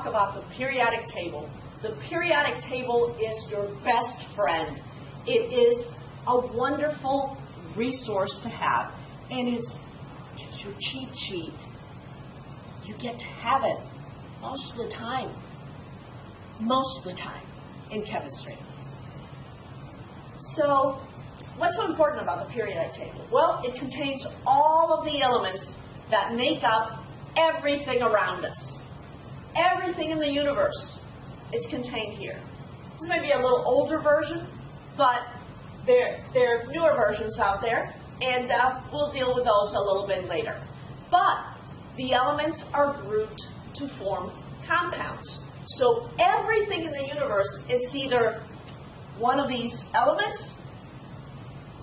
talk about the periodic table. The periodic table is your best friend. It is a wonderful resource to have, and it's it's your cheat sheet. You get to have it most of the time. Most of the time in chemistry. So, what's so important about the periodic table? Well, it contains all of the elements that make up everything around us. Everything in the universe, it's contained here. This may be a little older version, but there, there are newer versions out there, and uh, we'll deal with those a little bit later. But the elements are grouped to form compounds. So everything in the universe, it's either one of these elements,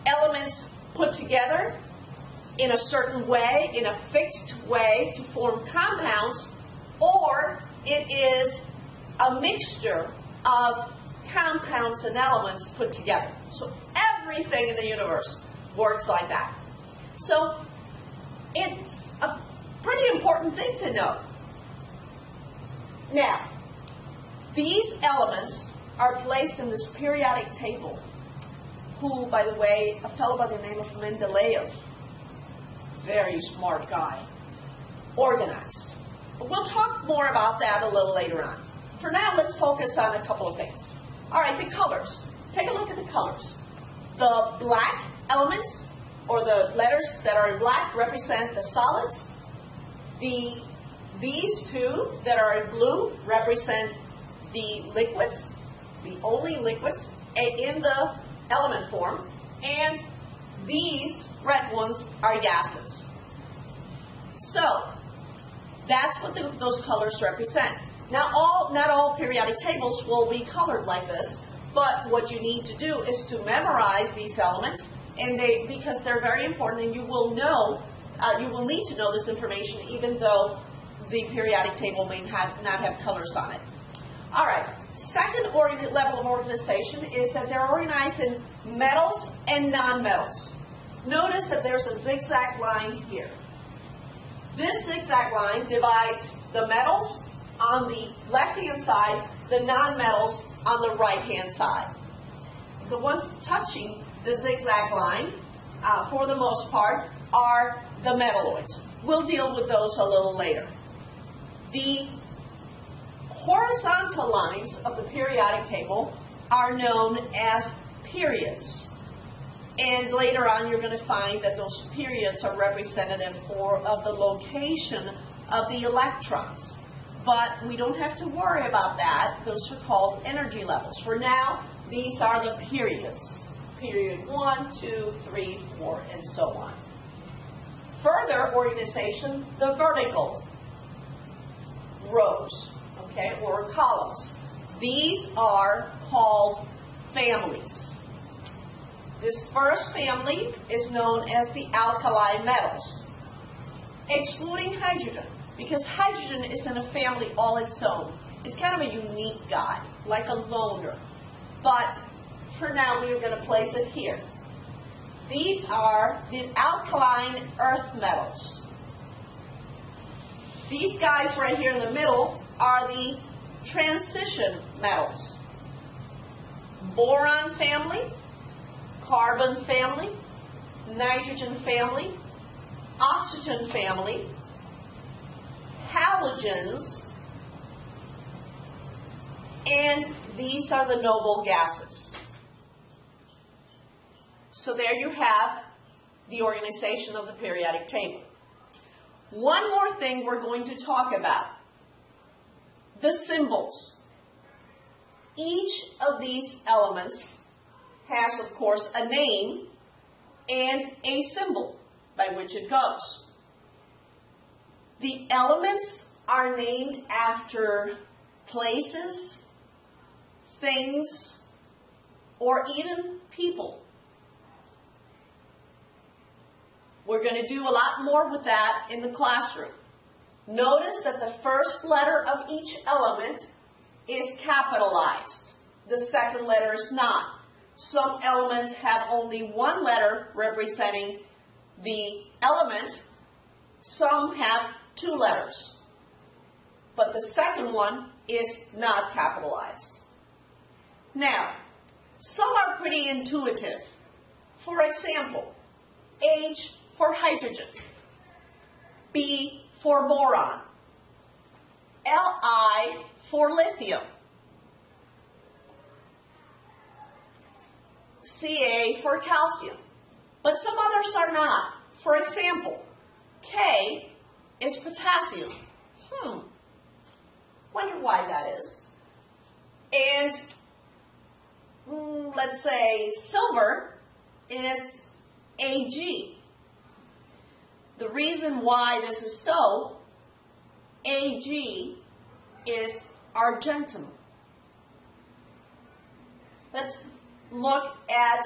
elements put together in a certain way, in a fixed way to form compounds, or it is a mixture of compounds and elements put together. So everything in the universe works like that. So it's a pretty important thing to know. Now, these elements are placed in this periodic table, who, by the way, a fellow by the name of Mendeleev, very smart guy, organized. We'll talk more about that a little later on. For now, let's focus on a couple of things. All right, the colors. Take a look at the colors. The black elements, or the letters that are in black, represent the solids. The these two that are in blue represent the liquids, the only liquids in the element form, and these red ones are gases. So, that's what the, those colors represent. Now, all, not all periodic tables will be colored like this, but what you need to do is to memorize these elements, and they because they're very important, and you will know, uh, you will need to know this information, even though the periodic table may have, not have colors on it. All right. Second level of organization is that they're organized in metals and nonmetals. Notice that there's a zigzag line here. This zigzag line divides the metals on the left-hand side, the nonmetals on the right-hand side. The ones touching the zigzag line, uh, for the most part, are the metalloids. We'll deal with those a little later. The horizontal lines of the periodic table are known as periods. And later on, you're going to find that those periods are representative or of the location of the electrons. But we don't have to worry about that. Those are called energy levels. For now, these are the periods. Period 1, 2, 3, 4, and so on. Further organization, the vertical rows okay, or columns. These are called families. This first family is known as the alkali metals, excluding hydrogen, because hydrogen is in a family all its own. It's kind of a unique guy, like a loner. But for now, we are going to place it here. These are the alkaline earth metals. These guys right here in the middle are the transition metals. Boron family, carbon family, nitrogen family, oxygen family, halogens, and these are the noble gases. So there you have the organization of the periodic table. One more thing we're going to talk about the symbols. Each of these elements has, of course, a name and a symbol by which it goes. The elements are named after places, things, or even people. We're going to do a lot more with that in the classroom. Notice that the first letter of each element is capitalized. The second letter is not. Some elements have only one letter representing the element. Some have two letters. but the second one is not capitalized. Now, some are pretty intuitive. For example, H for hydrogen, B for boron, Li for lithium, Ca for calcium. But some others are not. For example, K is potassium. Hmm. Wonder why that is. And mm, let's say silver is Ag. The reason why this is so, Ag is argentum. Let's look at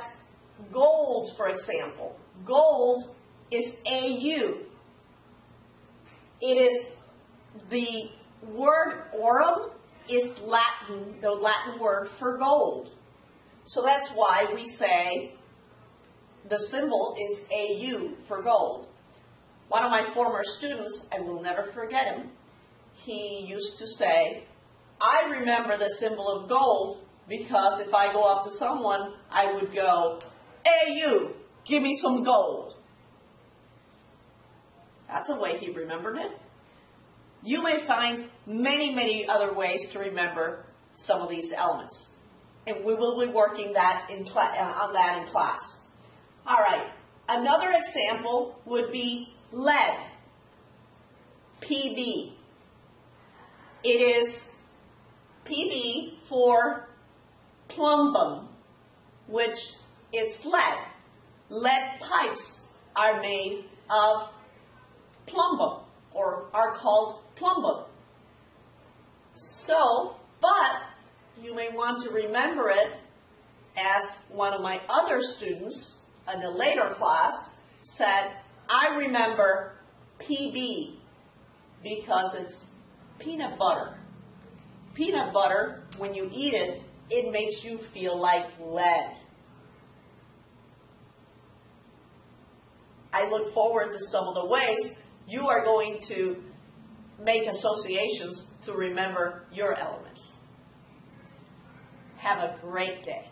gold, for example. Gold is AU. It is the word aurum is Latin, the Latin word for gold. So that's why we say the symbol is AU for gold. One of my former students, I will never forget him, he used to say, I remember the symbol of gold because if I go up to someone, I would go, Hey, you, give me some gold. That's a way he remembered it. You may find many, many other ways to remember some of these elements. And we will be working that in uh, on that in class. All right. Another example would be lead. PB. It is PB for plumbum, which is lead. Lead pipes are made of plumbum or are called plumbum. So, but you may want to remember it as one of my other students in a later class said, I remember PB because it's peanut butter. Peanut butter, when you eat it, it makes you feel like lead. I look forward to some of the ways you are going to make associations to remember your elements. Have a great day.